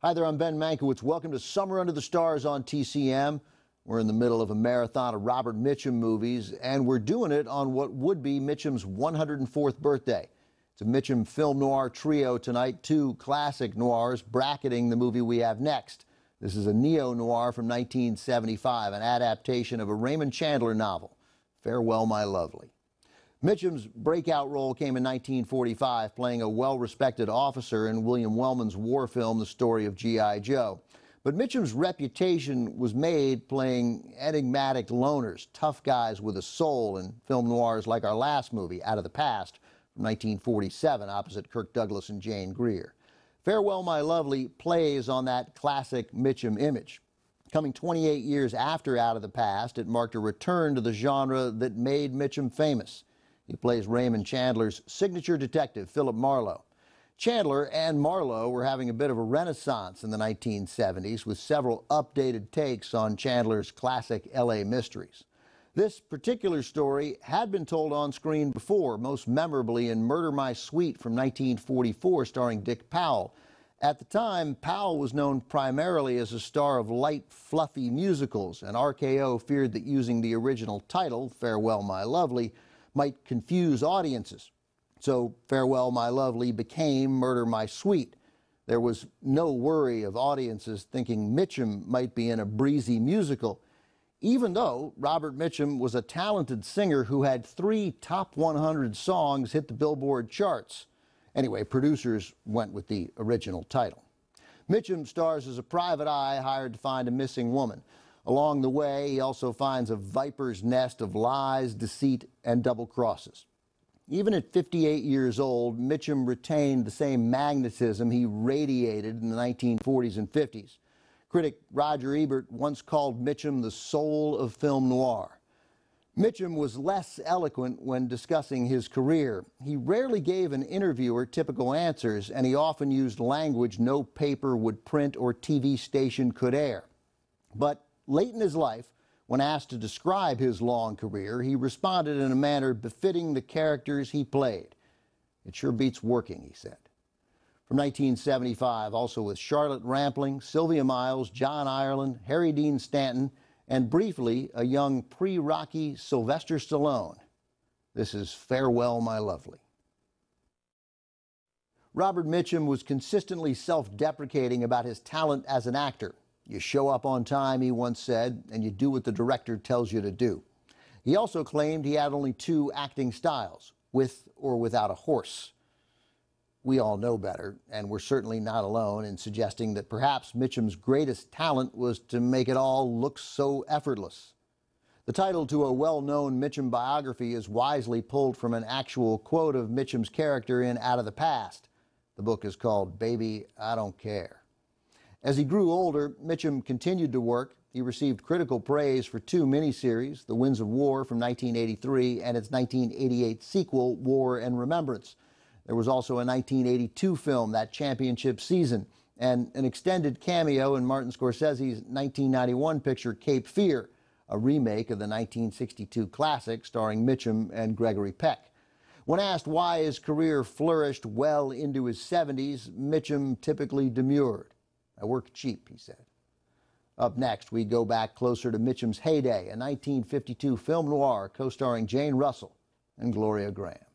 Hi there, I'm Ben Mankiewicz. Welcome to Summer Under the Stars on TCM. We're in the middle of a marathon of Robert Mitchum movies, and we're doing it on what would be Mitchum's 104th birthday. It's a Mitchum film noir trio tonight, two classic noirs bracketing the movie we have next. This is a neo noir from 1975, an adaptation of a Raymond Chandler novel, Farewell, My Lovely. Mitchum's breakout role came in 1945, playing a well respected officer in William Wellman's war film, The Story of G.I. Joe. But Mitchum's reputation was made playing enigmatic loners, tough guys with a soul in film noirs like our last movie, Out of the Past, from 1947, opposite Kirk Douglas and Jane Greer. Farewell, My Lovely plays on that classic Mitchum image. Coming 28 years after Out of the Past, it marked a return to the genre that made Mitchum famous. He plays Raymond Chandler's signature detective, Philip Marlowe. Chandler and Marlowe were having a bit of a renaissance in the 1970s with several updated takes on Chandler's classic LA mysteries. This particular story had been told on screen before, most memorably in Murder My Sweet from 1944, starring Dick Powell. At the time, Powell was known primarily as a star of light, fluffy musicals, and RKO feared that using the original title, Farewell My Lovely, might confuse audiences. So Farewell My Lovely became Murder My Sweet. There was no worry of audiences thinking Mitchum might be in a breezy musical, even though Robert Mitchum was a talented singer who had three top 100 songs hit the Billboard charts. Anyway, producers went with the original title. Mitchum stars as a private eye hired to find a missing woman. Along the way, he also finds a viper's nest of lies, deceit, and double crosses. Even at 58 years old, Mitchum retained the same magnetism he radiated in the 1940s and 50s. Critic Roger Ebert once called Mitchum the soul of film noir. Mitchum was less eloquent when discussing his career. He rarely gave an interviewer typical answers, and he often used language no paper would print or TV station could air. But Late in his life, when asked to describe his long career, he responded in a manner befitting the characters he played. It sure beats working, he said. From 1975, also with Charlotte Rampling, Sylvia Miles, John Ireland, Harry Dean Stanton, and briefly a young pre Rocky Sylvester Stallone. This is Farewell, My Lovely. Robert Mitchum was consistently self deprecating about his talent as an actor. You show up on time, he once said, and you do what the director tells you to do. He also claimed he had only two acting styles, with or without a horse. We all know better, and we're certainly not alone in suggesting that perhaps Mitchum's greatest talent was to make it all look so effortless. The title to a well known Mitchum biography is wisely pulled from an actual quote of Mitchum's character in Out of the Past. The book is called Baby, I Don't Care. As he grew older, Mitchum continued to work. He received critical praise for two miniseries, The Winds of War from 1983 and its 1988 sequel, War and Remembrance. There was also a 1982 film, that championship season, and an extended cameo in Martin Scorsese's 1991 picture, Cape Fear, a remake of the 1962 classic starring Mitchum and Gregory Peck. When asked why his career flourished well into his 70s, Mitchum typically demurred. I work cheap, he said. Up next, we go back closer to Mitchum's heyday, a 1952 film noir co starring Jane Russell and Gloria Grahame.